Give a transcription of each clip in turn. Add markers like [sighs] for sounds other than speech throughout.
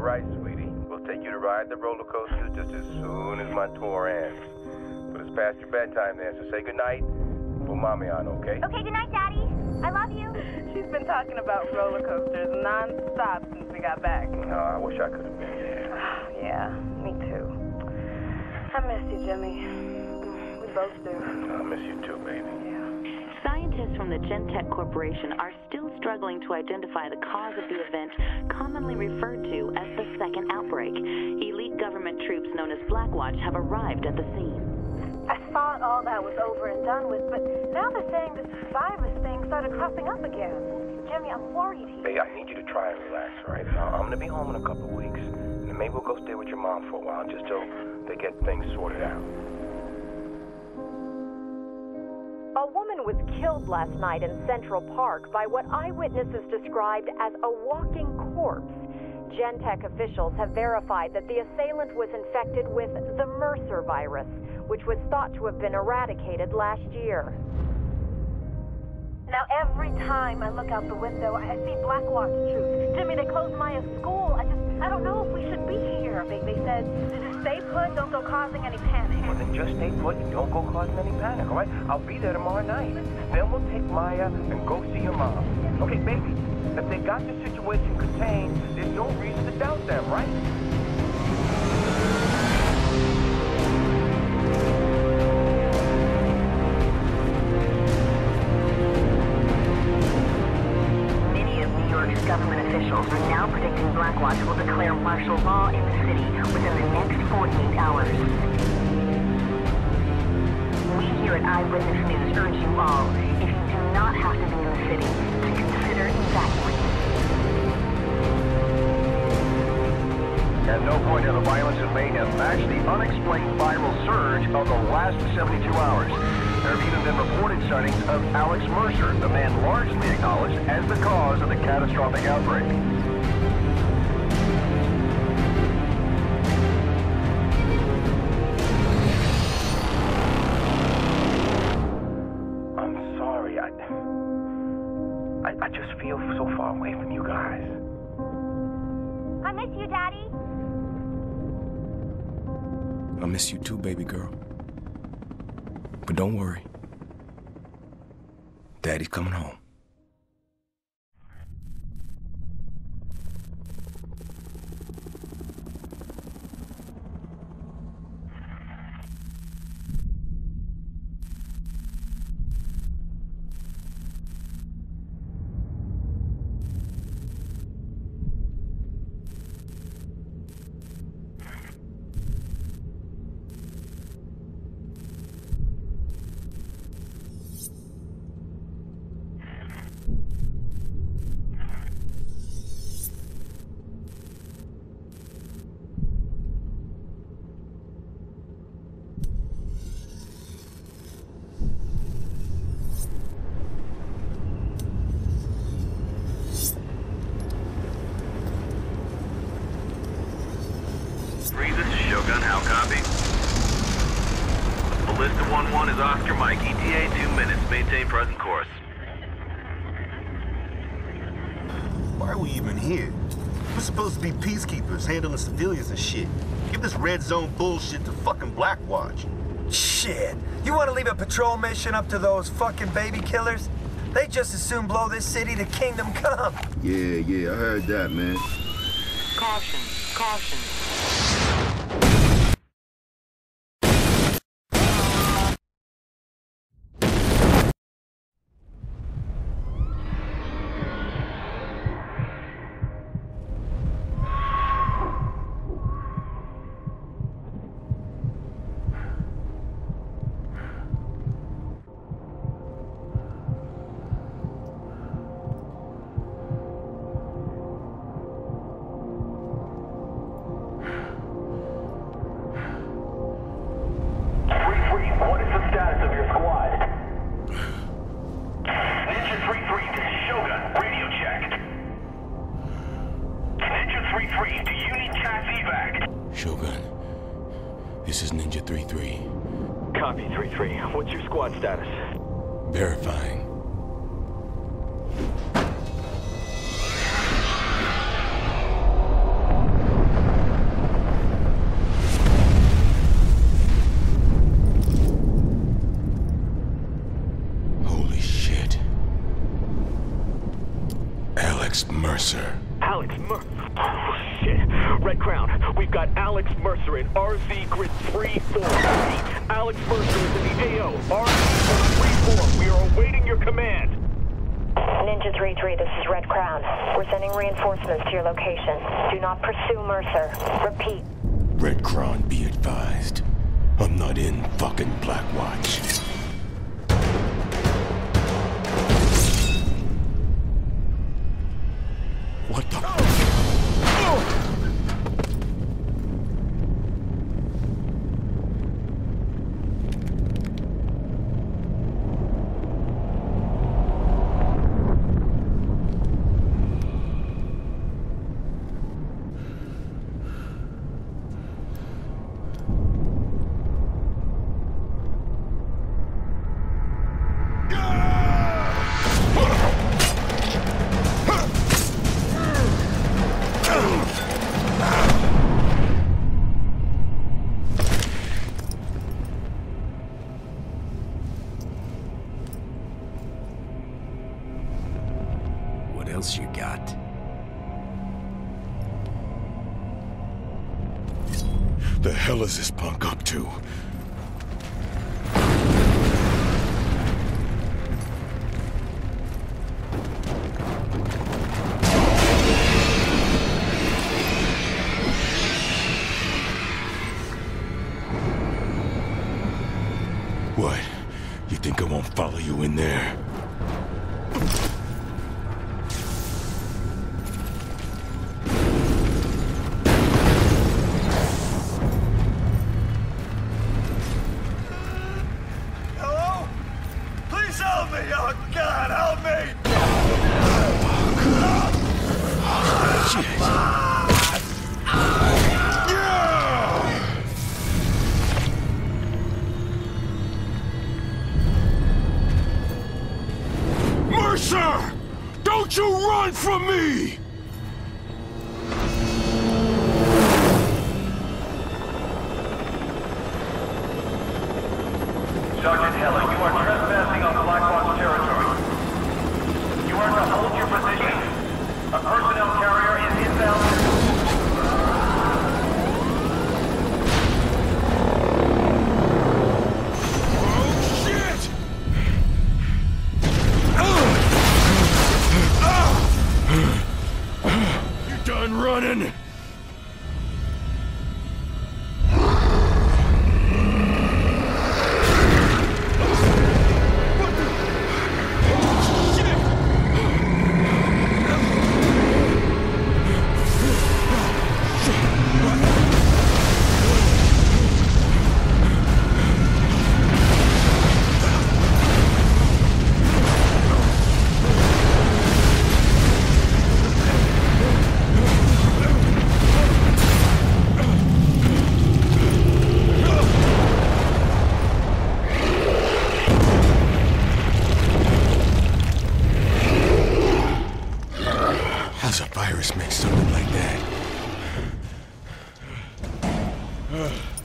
All right, sweetie. We'll take you to ride the roller coaster just as soon as my tour ends. But it's past your bedtime there, so say goodnight. Put mommy on, okay? Okay, goodnight, Daddy. I love you. [laughs] She's been talking about roller coasters non-stop since we got back. No, I wish I could have been there. [sighs] yeah, me too. I miss you, Jimmy. We both do. I miss you too, baby. Scientists from the Gentek Corporation are still struggling to identify the cause of the event commonly referred to as the second outbreak. Elite government troops known as Blackwatch have arrived at the scene. I thought all that was over and done with, but now they're saying this virus thing started cropping up again. Jimmy, I'm worried here. Hey, I need you to try and relax, all right? Now, I'm gonna be home in a couple of weeks, and maybe we'll go stay with your mom for a while just till they get things sorted out. A woman was killed last night in Central Park by what eyewitnesses described as a walking corpse. Gentek officials have verified that the assailant was infected with the Mercer virus, which was thought to have been eradicated last year. Now every time I look out the window, I see Blackwatch troops. Jimmy, they closed Maya's school. I just, I don't know if we should be here. They, they said, stay put, don't go causing any panic. Well, then just stay put and don't go causing any panic, all right? I'll be there tomorrow night. Then we'll take Maya and go see your mom. Okay, baby, if they got the situation contained, there's no reason to doubt them, right? Government officials are now predicting Blackwatch will declare martial law in the city within the next 48 hours. We here at Eyewitness News urge you all, if you do not have to be in the city, to consider evacuating. At no point have the violence in Maine has matched the unexplained viral surge of the last 72 hours. There have even been reported sightings of Alex Mercer, the man largely acknowledged as the cause of the catastrophic outbreak. I'm sorry. I, I, I just feel so far away from you guys. I miss you, Daddy. I miss you too, baby girl. But don't worry. Daddy's coming home. Three, this is Shogun. How copy? Ballista 1-1 is Oscar Mike. ETA two minutes. Maintain present course. Why are we even here? We're supposed to be peacekeepers, handling civilians and shit. Give this red zone bullshit to fucking Blackwatch. Shit. You want to leave a patrol mission up to those fucking baby killers? They just as soon blow this city to kingdom come. Yeah, yeah, I heard that, man. Caution, caution. In RZ Grid 3-4. Alex Mercer is in the AO. RZ Grid 3-4. We are awaiting your command. Ninja 3-3, this is Red Crown. We're sending reinforcements to your location. Do not pursue Mercer. Repeat. Red Crown, be advised. I'm not in fucking Blackwatch. Follow you in there? Hello? Don't you run from me! Sergeant Heller, you are Get [sighs] [sighs]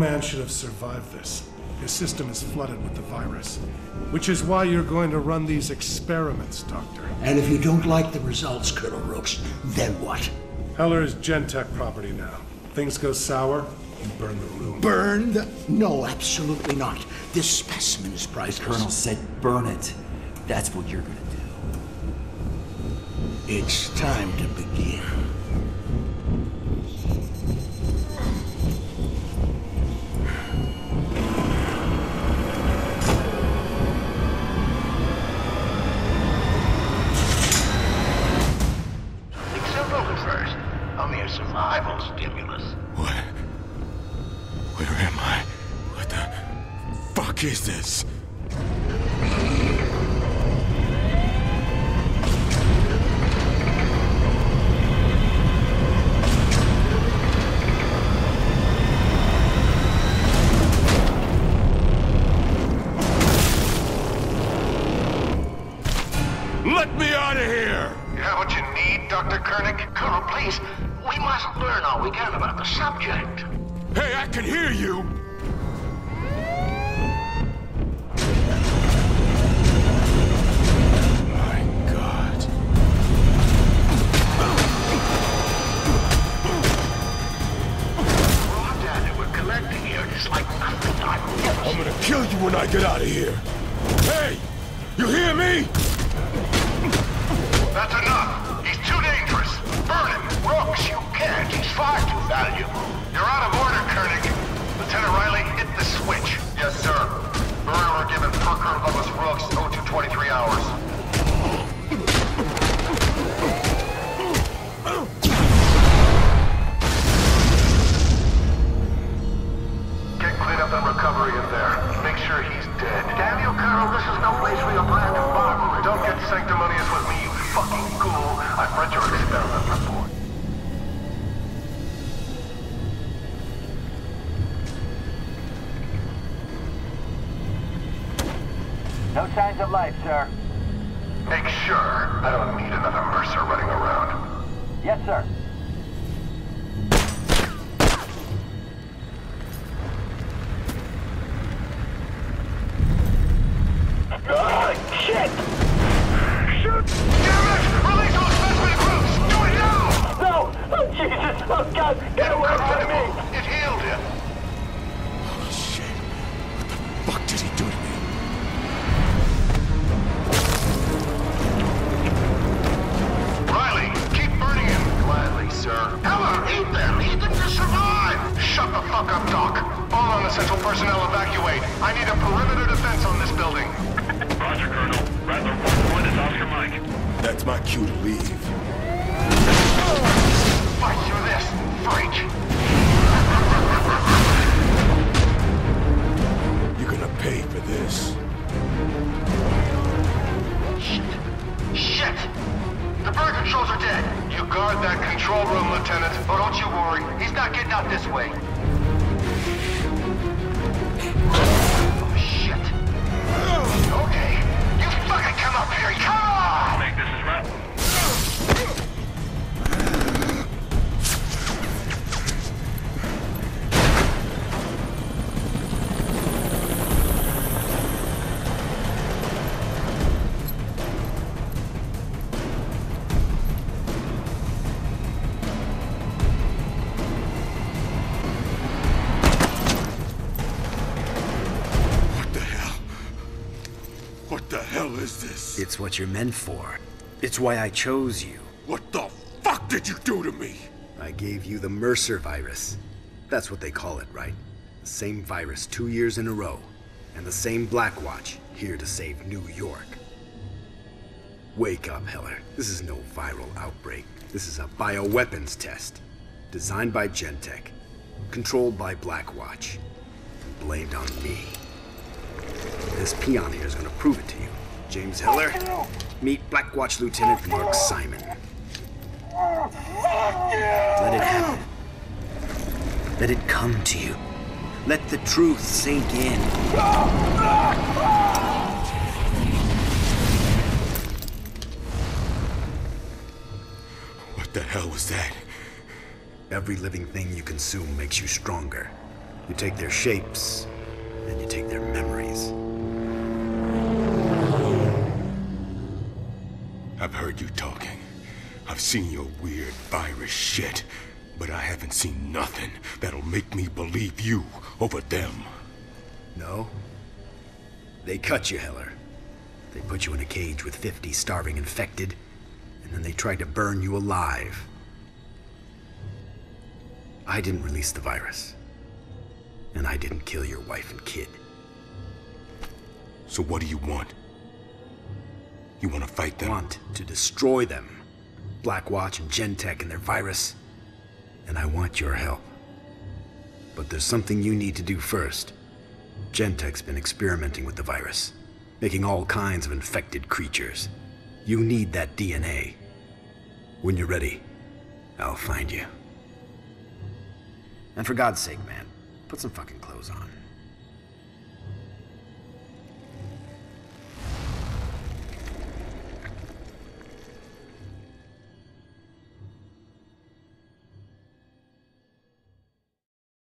man should have survived this. His system is flooded with the virus. Which is why you're going to run these experiments, Doctor. And if you don't like the results, Colonel Rooks, then what? Heller is Gentek property now. Things go sour, you burn the room. Burn the. No, absolutely not. This specimen is priceless. Colonel said burn it. That's what you're gonna do. It's time to begin. Where am I? What the fuck is this? 事儿。Shut the fuck up, Doc. All unessential personnel evacuate. I need a perimeter defense on this building. Roger, Colonel. Rattler 1 is Oscar Mike. That's my cue to leave. Fight through this, freak! You're gonna pay for this. Shit. Shit! The bird controls are dead. You guard that control room, Lieutenant. Oh, don't you worry. He's not getting out this way. Hell is this? It's what you're meant for. It's why I chose you. What the fuck did you do to me? I gave you the Mercer virus. That's what they call it, right? The same virus two years in a row. And the same Black Watch, here to save New York. Wake up, Heller. This is no viral outbreak. This is a bioweapons test. Designed by Gentek, controlled by Blackwatch, and blamed on me. This peon here is gonna prove it to you. James Heller, meet Blackwatch Lieutenant Mark Simon. Let it happen. Let it come to you. Let the truth sink in. What the hell was that? Every living thing you consume makes you stronger. You take their shapes, and you take their memories. I've heard you talking. I've seen your weird virus shit. But I haven't seen nothing that'll make me believe you over them. No? They cut you, Heller. They put you in a cage with 50 starving infected, and then they tried to burn you alive. I didn't release the virus. And I didn't kill your wife and kid. So what do you want? You want to fight them? want to destroy them. Blackwatch and Gentek and their virus. And I want your help. But there's something you need to do first. Gentek's been experimenting with the virus, making all kinds of infected creatures. You need that DNA. When you're ready, I'll find you. And for God's sake, man, put some fucking clothes on.